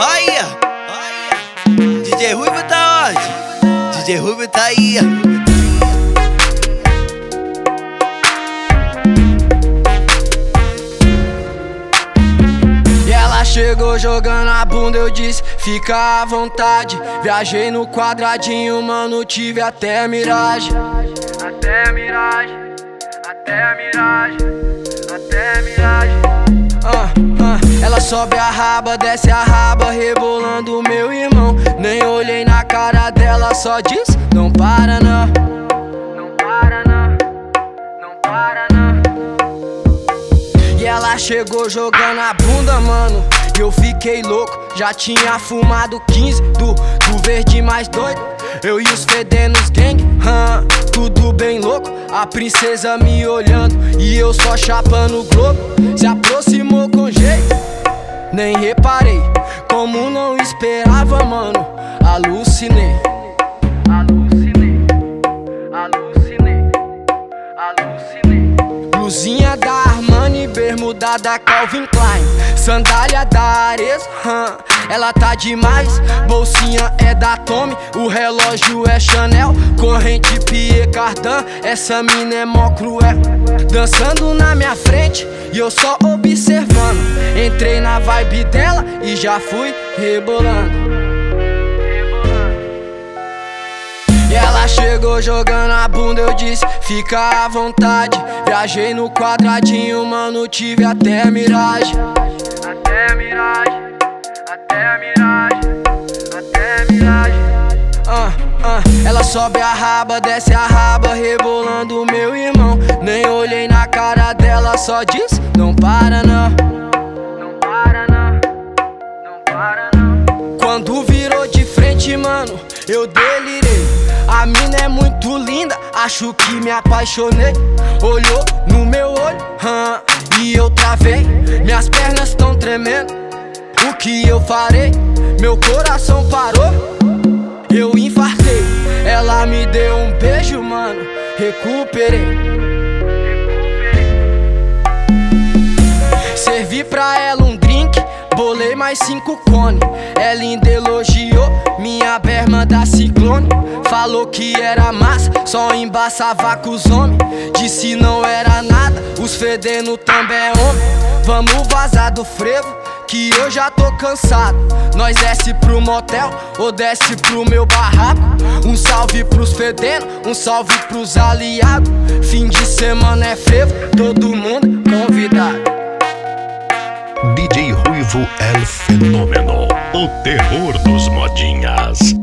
Olha. DJ Ruivo tá onde? DJ Ruivo tá aí. E chegou jogando a bunda, eu disse, fica à vontade. Viajei no quadradinho, mano, tive até miragem. Até miragem, até miragem, ela sobe a raba, desce a raba, rebolando meu irmão. Nem olhei na cara dela, só disse, não para não. Não para não, não para não. E ela chegou jogando a bunda, mano. Eu fiquei louco, já tinha fumado 15 do, do verde mais doido. Eu e os fedenos gang, hum, tudo bem louco. A princesa me olhando e eu só chapando o globo. Se aproximou com jeito, nem reparei. Como não esperava, mano, alucinei. Alucinei, alucinei, alucinei. Blusinha da Armani, bermuda da Calvin Klein Sandália da Ares, hum, ela tá demais Bolsinha é da Tommy, o relógio é Chanel Corrente Pierre Cardin, essa mina é mó cruel Dançando na minha frente e eu só observando Entrei na vibe dela e já fui rebolando ela chegou jogando a bunda, eu disse, fica à vontade. Viajei no quadradinho, mano, tive até miragem. Sobe a raba, desce a raba, rebolando meu irmão. Nem olhei na cara dela, só disse, não para não. Não para não, não para não. Quando virou de frente, mano, eu delirei. A mina é muito linda, acho que me apaixonei. Olhou no meu olho, hum, e eu travei. Minhas pernas tão tremendo. O que eu farei? Meu coração parou. Eu infartei. Ela me deu um beijo, mano. Recuperei. Servi pra ela um drink, bolei mais cinco cone. Ela ainda elogiou minha berma da ciclone. Falou que era massa, só embaçava com os homens. Disse não era nada, os fedendo também é homem. Vamos vazar do frevo, que eu já tô cansado. Nós desce pro motel ou desce pro meu barraco. Um salve pros fedendo, um salve pros aliados. Fim de semana é frevo, todo mundo convidado. DJ Ruivo El Fenômeno, o terror dos modinhas.